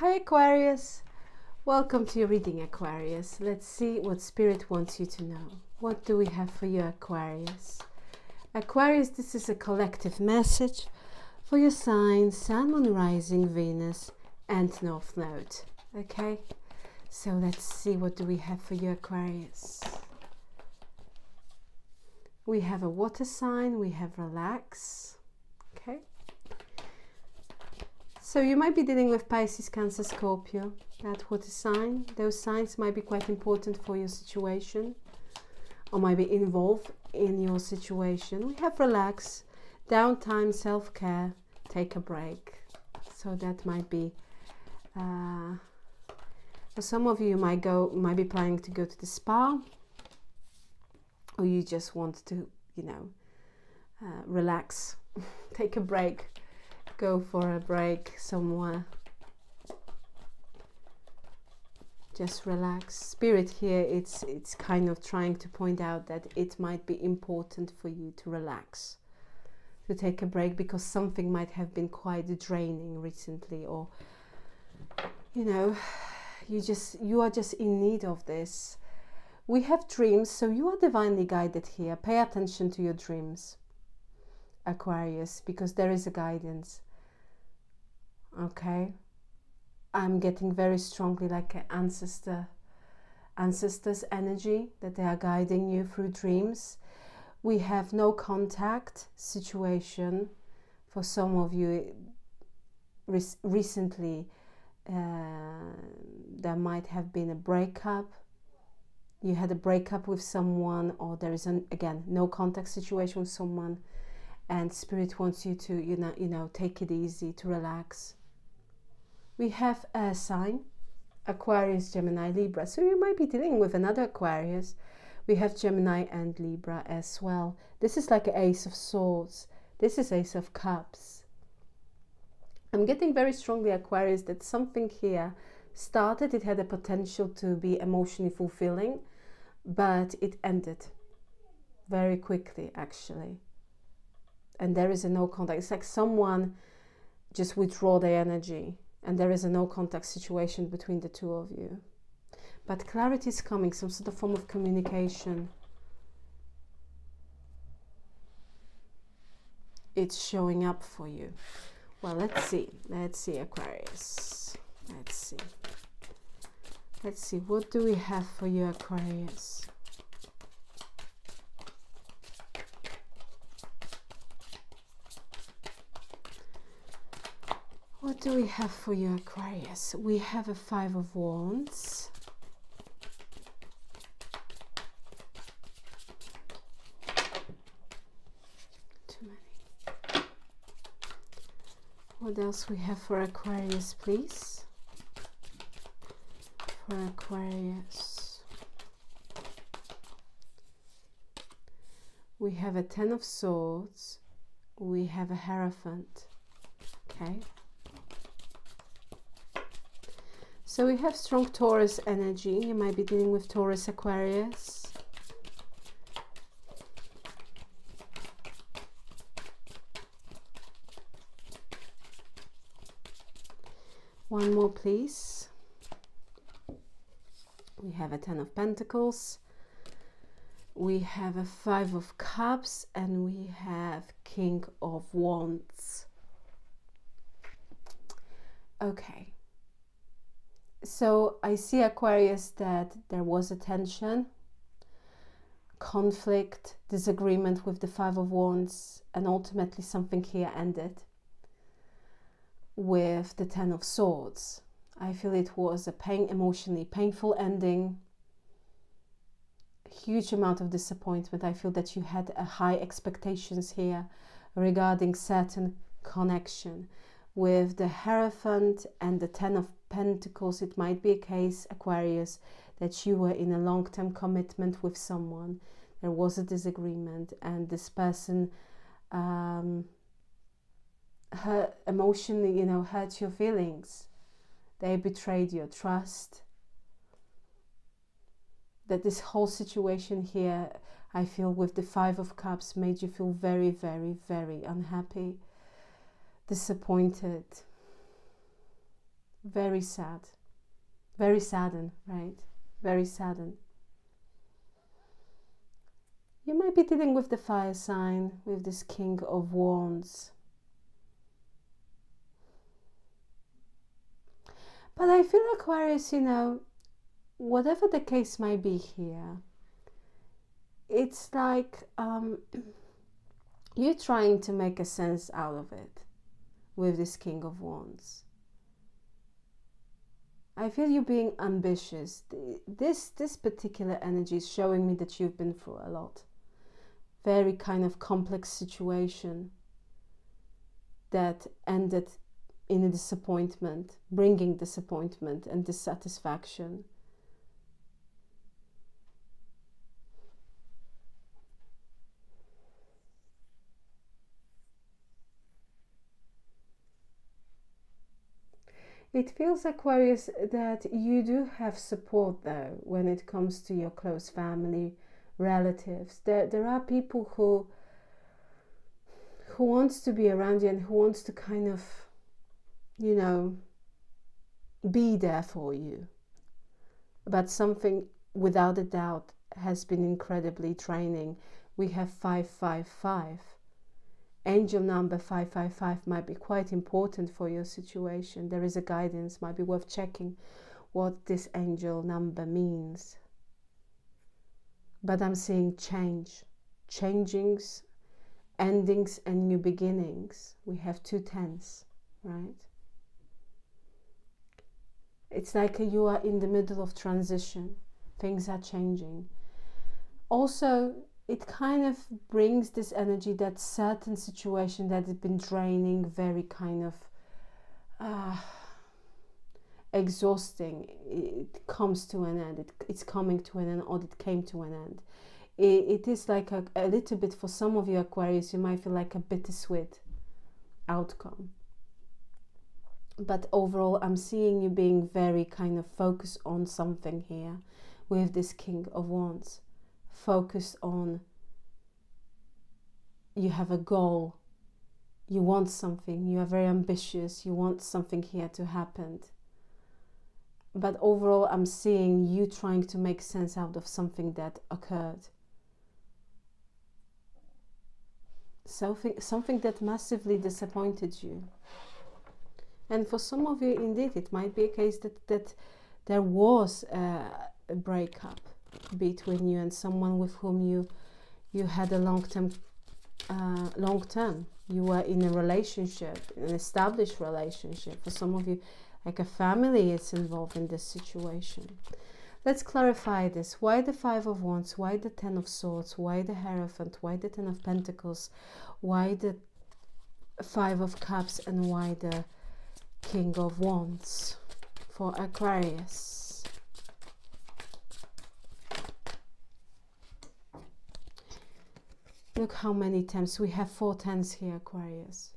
Hi Aquarius, welcome to your reading Aquarius. Let's see what Spirit wants you to know. What do we have for you Aquarius? Aquarius, this is a collective message for your sign, Sun, Moon, Rising, Venus and North Node. Okay, so let's see what do we have for you Aquarius. We have a water sign, we have relax. Okay. So you might be dealing with Pisces, Cancer, Scorpio, that water sign. Those signs might be quite important for your situation or might be involved in your situation. We have relax, downtime, self-care, take a break. So that might be uh, for some of you, might go might be planning to go to the spa or you just want to, you know, uh, relax, take a break, go for a break somewhere. Just relax. Spirit here, it's it's kind of trying to point out that it might be important for you to relax, to take a break because something might have been quite draining recently, or you know, you just you are just in need of this we have dreams, so you are divinely guided here. Pay attention to your dreams, Aquarius, because there is a guidance. Okay? I'm getting very strongly like an ancestor, ancestors' energy that they are guiding you through dreams. We have no contact situation. For some of you, recently, uh, there might have been a breakup you had a breakup with someone or there is an again no contact situation with someone and spirit wants you to you know you know take it easy to relax we have a sign aquarius gemini libra. So you might be dealing with another aquarius. We have gemini and libra as well. This is like an ace of swords. This is ace of cups. I'm getting very strongly aquarius that something here started. It had a potential to be emotionally fulfilling but it ended very quickly actually. And there is a no contact. It's like someone just withdraw their energy and there is a no contact situation between the two of you. But clarity is coming some sort of form of communication. It's showing up for you. Well let's see. Let's see aquarius. Let's see. Let's see, what do we have for you, Aquarius? What do we have for you, Aquarius? We have a Five of Wands. Too many. What else we have for Aquarius, please? for Aquarius. We have a Ten of Swords. We have a Hierophant. Okay. So we have strong Taurus energy. You might be dealing with Taurus Aquarius. One more, please we have a ten of pentacles we have a five of cups and we have king of wands okay so i see aquarius that there was a tension conflict disagreement with the five of wands and ultimately something here ended with the ten of swords I feel it was a pain, emotionally painful ending. Huge amount of disappointment. I feel that you had a high expectations here regarding certain connection. With the Hierophant and the Ten of Pentacles, it might be a case, Aquarius, that you were in a long-term commitment with someone. There was a disagreement and this person um, emotionally, you know, hurt your feelings they betrayed your trust. That this whole situation here, I feel with the Five of Cups, made you feel very, very, very unhappy, disappointed, very sad. Very saddened right? Very saddened. You might be dealing with the fire sign with this king of wands. But i feel aquarius you know whatever the case might be here it's like um, you're trying to make a sense out of it with this King of Wands. I feel you being ambitious. This this particular energy is showing me that you've been through a lot. Very kind of complex situation that ended in a disappointment, bringing disappointment and dissatisfaction. It feels, Aquarius, that you do have support though when it comes to your close family, relatives. There, there are people who who wants to be around you and who wants to kind of, you know, be there for you. But something, without a doubt, has been incredibly draining. We have 555 angel number 555 might be quite important for your situation. There is a guidance, might be worth checking what this angel number means. But I'm seeing change, changings, endings, and new beginnings. We have two tens, right? It's like you are in the middle of transition, things are changing. Also, it kind of brings this energy that certain situation that has been draining very kind of uh, exhausting it comes to an end. It, it's coming to an end or it came to an end. It, it is like a, a little bit for some of you aquarius you might feel like a bittersweet outcome. But overall i'm seeing you being very kind of focused on something here with this king of wands focused on you have a goal, you want something, you are very ambitious, you want something here to happen. But overall, I'm seeing you trying to make sense out of something that occurred. Something, something that massively disappointed you. And for some of you, indeed, it might be a case that, that there was a, a breakup between you and someone with whom you you had a long-term uh, long term. You were in a relationship an established relationship. For some of you like a family is involved in this situation. Let's clarify this. Why the five of wands? Why the ten of swords? Why the hierophant? Why the ten of pentacles? Why the five of cups? And why the king of wands? For aquarius Look how many tens. We have four tens here, Aquarius.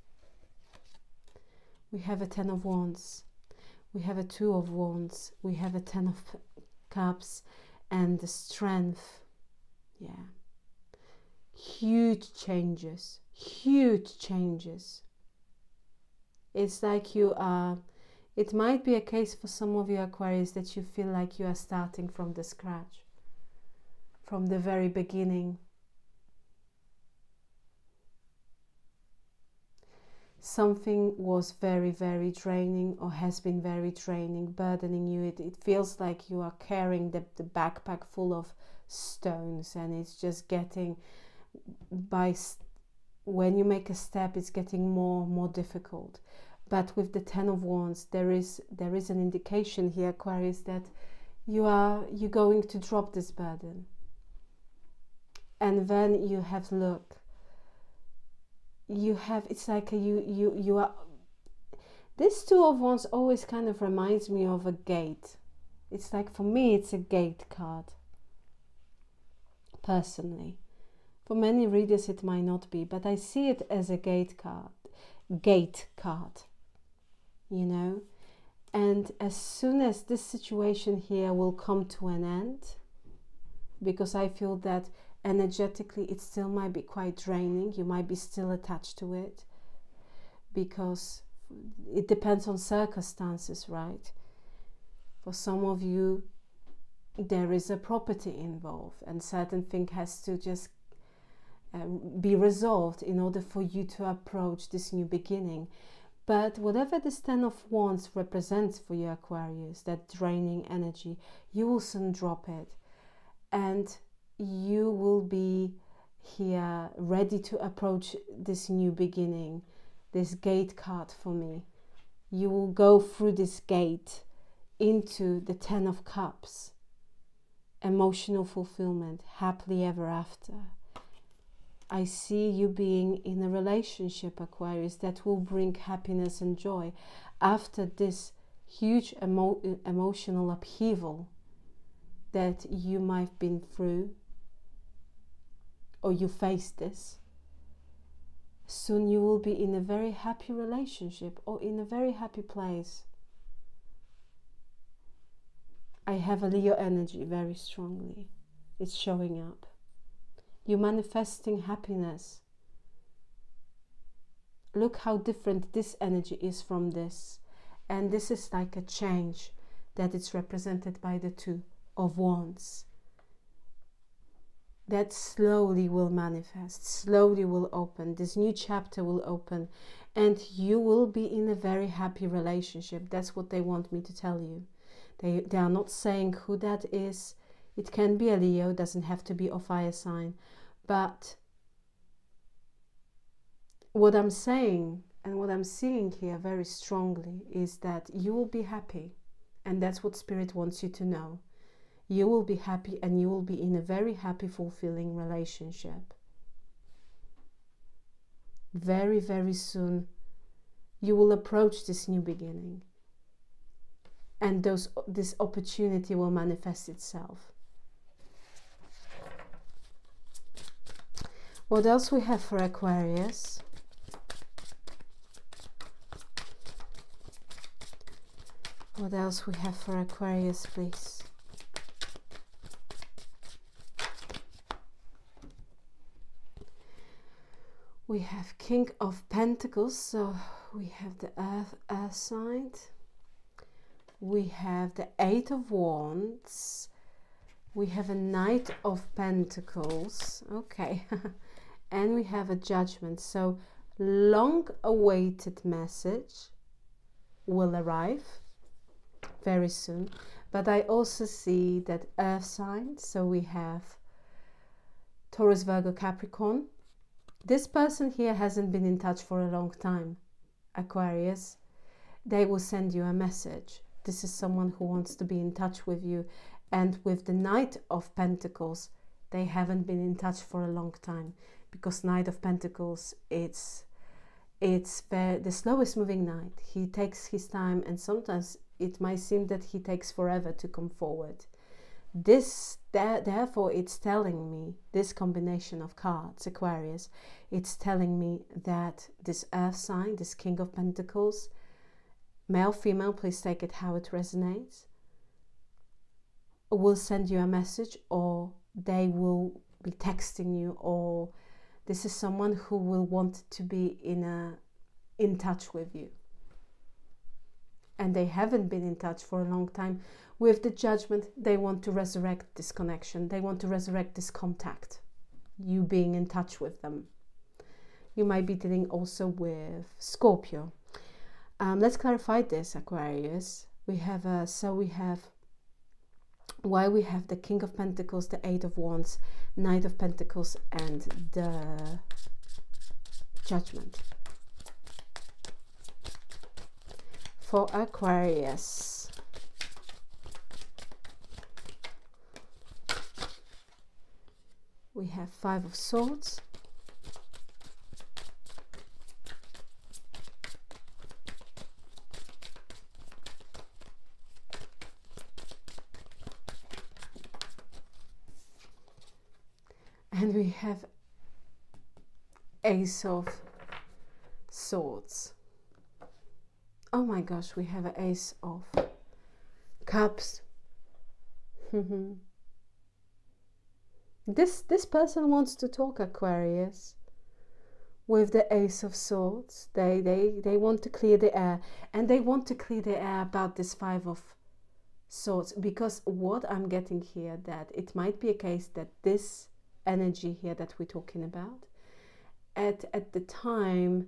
We have a ten of wands. We have a two of wands. We have a ten of cups and the strength. Yeah. Huge changes. Huge changes. It's like you are it might be a case for some of you Aquarius that you feel like you are starting from the scratch, from the very beginning. Something was very, very draining or has been very draining, burdening you. It, it feels like you are carrying the, the backpack full of stones and it's just getting by when you make a step it's getting more more difficult. But with the 10 of wands there is there is an indication here aquarius that you are you're going to drop this burden. And then you have look you have it's like a, you you you are this two of wands always kind of reminds me of a gate. It's like for me it's a gate card personally. For many readers it might not be but i see it as a gate card gate card you know? And as soon as this situation here will come to an end because i feel that energetically it still might be quite draining you might be still attached to it because it depends on circumstances, right? For some of you, there is a property involved, and certain thing has to just uh, be resolved in order for you to approach this new beginning. But whatever this Ten of Wands represents for you, Aquarius, that draining energy, you will soon drop it. And you will be here ready to approach this new beginning, this gate card for me. You will go through this gate into the Ten of Cups, emotional fulfillment, happily ever after. I see you being in a relationship, Aquarius, that will bring happiness and joy after this huge emo- emotional upheaval that you might have been through or you face this. Soon you will be in a very happy relationship or in a very happy place. I have a Leo energy very strongly. It's showing up. You're manifesting happiness. Look how different this energy is from this. And this is like a change that is represented by the two of wands. That slowly will manifest, slowly will open. This new chapter will open, and you will be in a very happy relationship. That's what they want me to tell you. They, they are not saying who that is. It can be a Leo, doesn't have to be a fire sign. But what I'm saying and what I'm seeing here very strongly is that you will be happy. And that's what Spirit wants you to know. You will be happy and you will be in a very happy, fulfilling relationship. Very, very soon, you will approach this new beginning. And those, this opportunity will manifest itself. What else we have for Aquarius? What else we have for Aquarius, please? We have King of Pentacles, so we have the Earth, Earth side. We have the Eight of Wands. We have a Knight of Pentacles. Okay. and we have a judgment. So, long awaited message will arrive very soon. But I also see that earth signs. So, we have Taurus, Virgo, Capricorn. This person here hasn't been in touch for a long time, Aquarius. They will send you a message. This is someone who wants to be in touch with you. And with the Knight of Pentacles, they haven't been in touch for a long time because Knight of Pentacles it's it's the, slowest moving knight. He takes his time and sometimes it might seem that he takes forever to come forward. This that, therefore it's telling me this combination of cards, Aquarius, it's telling me that this earth sign, this King of Pentacles, male, female, please take it how it resonates, will send you a message or they will be texting you or this is someone who will want to be in a in touch with you and they haven't been in touch for a long time with the judgment. They want to resurrect this connection. They want to resurrect this contact. You being in touch with them. You might be dealing also with scorpio. Um, let's clarify this aquarius. We have a so we have why we have the King of Pentacles, the Eight of Wands, Knight of Pentacles, and the Judgment. For Aquarius, we have Five of Swords, and we have ace of swords oh my gosh we have an ace of cups. This this person wants to talk aquarius with the ace of swords. They they they want to clear the air and they want to clear the air about this five of swords because what i'm getting here that it might be a case that this energy here that we're talking about at at the time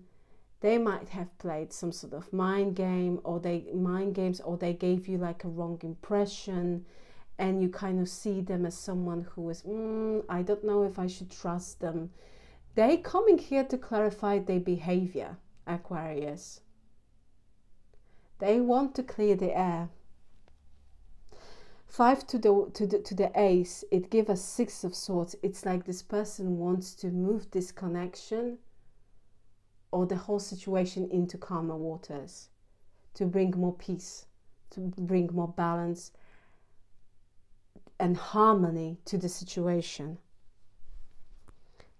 they might have played some sort of mind game or they mind games or they gave you like a wrong impression and you kind of see them as someone who is mm, i don't know if i should trust them they coming here to clarify their behavior, Aquarius. They want to clear the air. Five to the to the to the ace, it gives us six of swords. It's like this person wants to move this connection or the whole situation into calmer waters, to bring more peace, to bring more balance and harmony to the situation.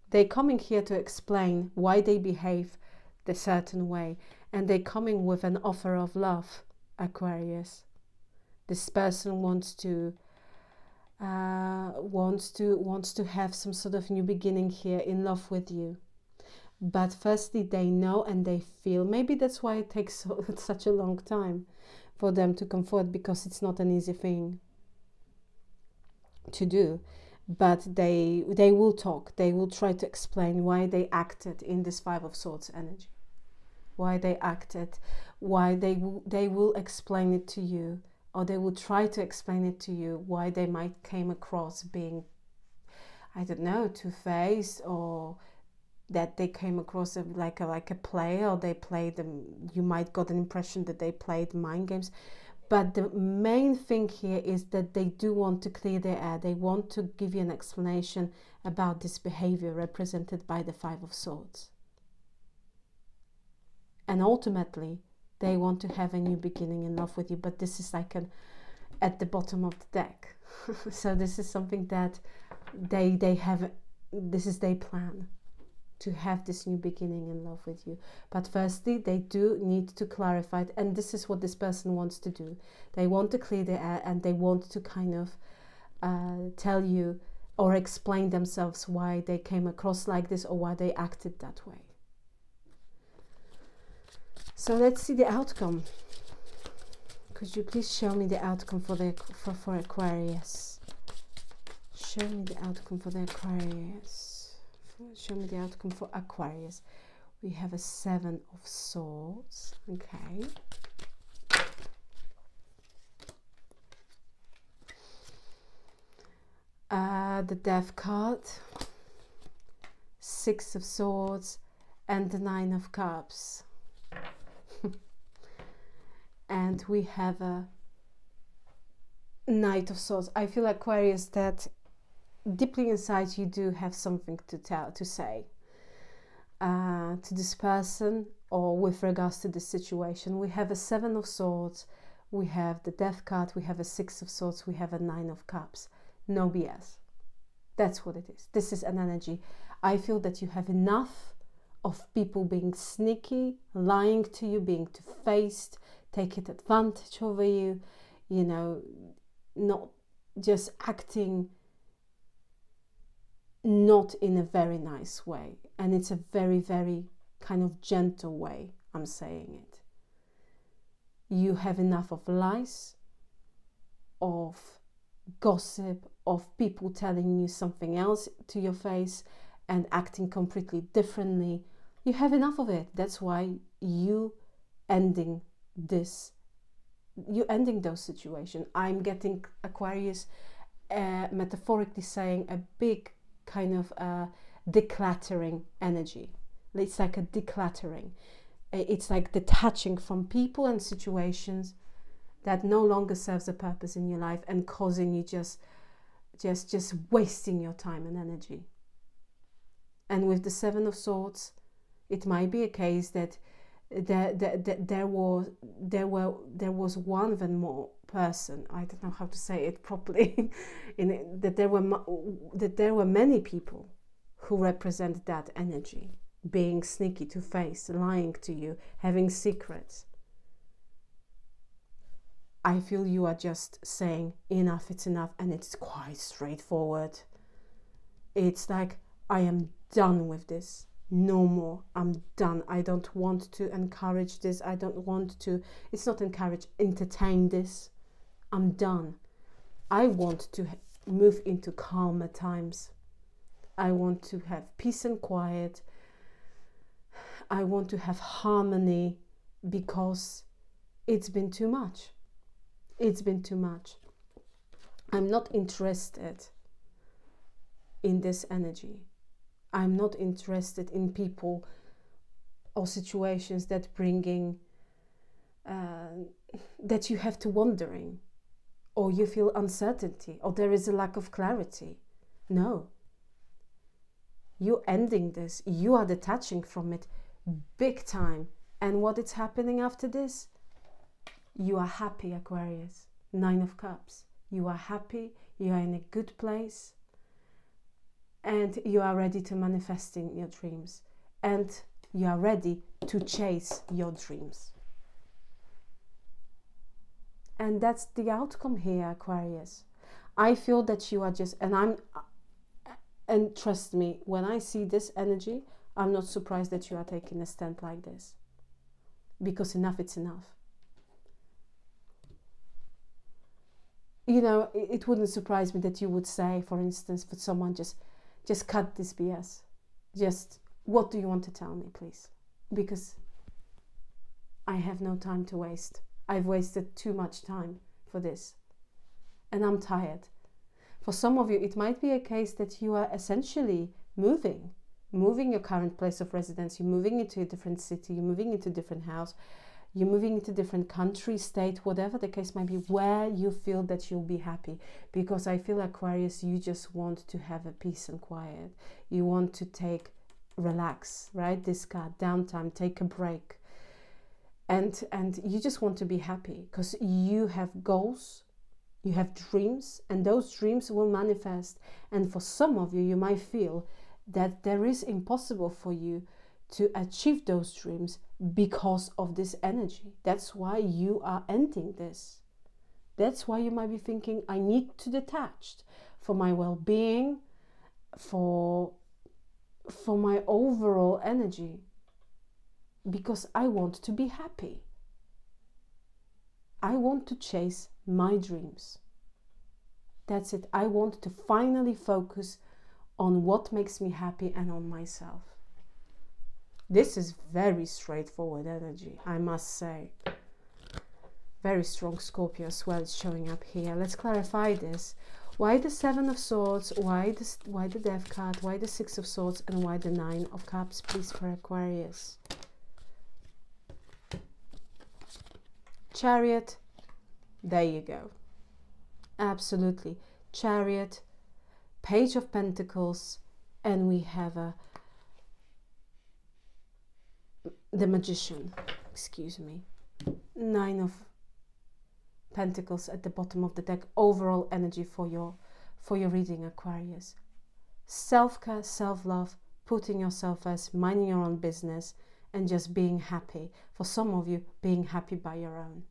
They're coming here to explain why they behave the certain way, and they're coming with an offer of love, Aquarius. This person wants to uh, wants to wants to have some sort of new beginning here in love with you. But firstly, they know and they feel. Maybe that's why it takes so, such a long time for them to come comfort because it's not an easy thing to do. But they they will talk. They will try to explain why they acted in this five of swords energy. Why they acted. Why they they will explain it to you or they will try to explain it to you why they might came across being i don't know two-faced or that they came across like a like a play or they played them you might got an impression that they played mind games but the main thing here is that they do want to clear their air. They want to give you an explanation about this behavior represented by the Five of Swords. And ultimately, they want to have a new beginning in love with you. But this is like an at the bottom of the deck. so this is something that they they have. This is their plan to have this new beginning in love with you. But firstly, they do need to clarify it, and this is what this person wants to do. They want to clear the air and they want to kind of uh, tell you or explain themselves why they came across like this or why they acted that way. So let's see the outcome. Could you please show me the outcome for the for, for Aquarius? Show me the outcome for the Aquarius show me the outcome for Aquarius. We have a Seven of Swords. Okay. Uh, the Death card, Six of Swords, and the Nine of Cups. and we have a Knight of Swords. I feel Aquarius that deeply inside you do have something to tell to say uh, to this person or with regards to the situation. We have a seven of swords we have the death card we have a six of swords we have a nine of cups. No bs that's what it is. This is an energy. I feel that you have enough of people being sneaky lying to you being two-faced taking advantage over you you know not just acting not in a very nice way. And it's a very, very kind of gentle way I'm saying it. You have enough of lies, of gossip, of people telling you something else to your face and acting completely differently. You have enough of it. That's why you ending this you ending those situations. I'm getting Aquarius uh, metaphorically saying a big kind of a decluttering energy. It's like a decluttering. It's like detaching from people and situations that no longer serves a purpose in your life and causing you just just just wasting your time and energy. And with the seven of swords, it might be a case that there, there, there was there were there was one even more person. I don't know how to say it properly. In that there were that there were many people who represent that energy being sneaky to face lying to you having secrets. I feel you are just saying enough it's enough and it's quite straightforward. It's like i am done with this no more. I'm done. I don't want to encourage this. I don't want to it's not encourage entertain this. I'm done. I want to move into calmer times. I want to have peace and quiet. I want to have harmony because it's been too much. It's been too much. I'm not interested in this energy I'm not interested in people or situations that bringing uh, that you have to wondering or you feel uncertainty or there is a lack of clarity. No. You're ending this. You are detaching from it big time. And what is happening after this? You are happy, Aquarius. Nine of Cups. You are happy. You are in a good place and you are ready to manifesting your dreams and you are ready to chase your dreams. And that's the outcome here aquarius. I feel that you are just and i'm and trust me when i see this energy i'm not surprised that you are taking a stand like this because enough it's enough. You know it, wouldn't surprise me that you would say for instance for someone just just cut this BS. Just what do you want to tell me, please? Because I have no time to waste. I've wasted too much time for this. And I'm tired. For some of you, it might be a case that you are essentially moving, moving your current place of residence, you're moving into a different city, you're moving into a different house, you're moving into different country, state, whatever the case might be, where you feel that you'll be happy. Because I feel Aquarius, you just want to have a peace and quiet. You want to take relax, right? This card, downtime, take a break. And and you just want to be happy because you have goals, you have dreams, and those dreams will manifest. And for some of you, you might feel that there is impossible for you to achieve those dreams because of this energy. That's why you are ending this. That's why you might be thinking, I need to detach for my well being, for, for my overall energy, because I want to be happy. I want to chase my dreams. That's it. I want to finally focus on what makes me happy and on myself. This is very straightforward energy, I must say. Very strong Scorpio as well is showing up here. Let's clarify this. Why the Seven of Swords? Why the, why the Death card? Why the Six of Swords? And why the Nine of Cups, please, for Aquarius? Chariot. There you go. Absolutely. Chariot, Page of Pentacles, and we have a the magician excuse me. Nine of pentacles at the bottom of the deck. Overall energy for your for your reading aquarius. Self-care self-love putting yourself first minding your own business and just being happy. For some of you being happy by your own.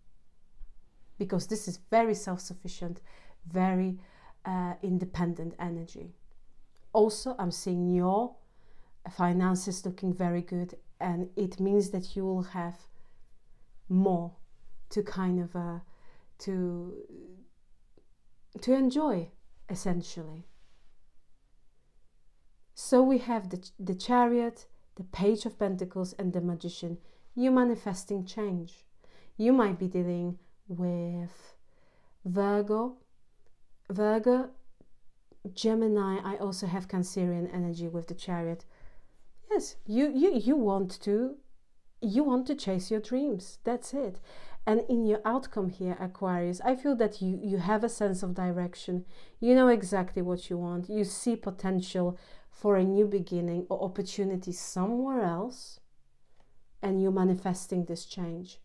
Because this is very self-sufficient very uh, independent energy. Also i'm seeing your finances looking very good and it means that you will have more to kind of uh, to to enjoy essentially. So we have the, the chariot the page of pentacles and the magician. You manifesting change. You might be dealing with virgo. Virgo gemini i also have cancerian energy with the chariot yes you you you want to you want to chase your dreams. That's it. And in your outcome here aquarius i feel that you you have a sense of direction. You know exactly what you want. You see potential for a new beginning or opportunity somewhere else and you're manifesting this change.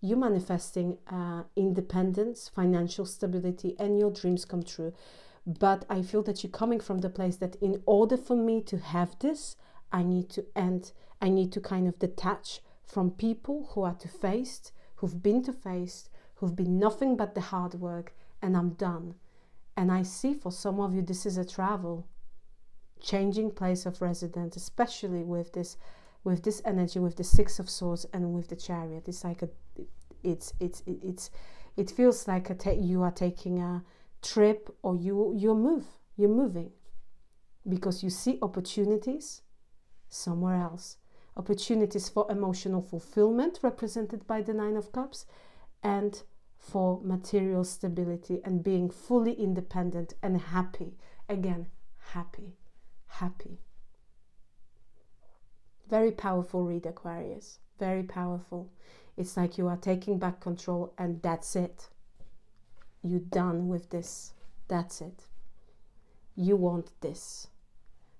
You're manifesting uh, independence financial stability and your dreams come true. But i feel that you're coming from the place that in order for me to have this I need to end, I need to kind of detach from people who are two faced, who've been two faced, who've been nothing but the hard work, and I'm done. And I see for some of you, this is a travel. changing place of residence, especially with this with this energy, with the six of swords and with the chariot. It's like a it's it's it's it feels like you are taking a trip or you you move you're moving because you see opportunities somewhere else opportunities for emotional fulfillment represented by the nine of cups and for material stability and being fully independent and happy again happy happy very powerful read aquarius very powerful it's like you are taking back control and that's it. You're done with this. That's it. You want this.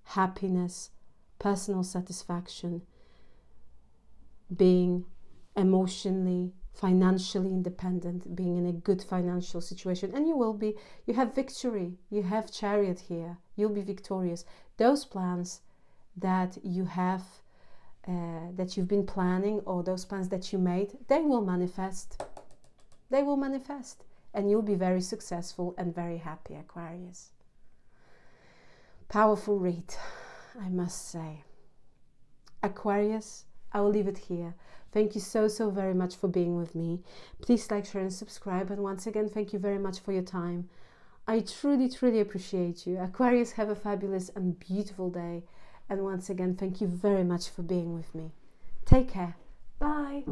Happiness, personal satisfaction, being emotionally, financially independent, being in a good financial situation. And you will be, you have victory. You have chariot here. You'll be victorious. Those plans that you have uh, that you've been planning or those plans that you made, they will manifest. They will manifest and you'll be very successful and very happy, Aquarius. Powerful read, I must say. Aquarius, I will leave it here. Thank you so, so very much for being with me. Please like, share, and subscribe. And once again, thank you very much for your time. I truly, truly appreciate you. Aquarius, have a fabulous and beautiful day. And once again, thank you very much for being with me. Take care. Bye.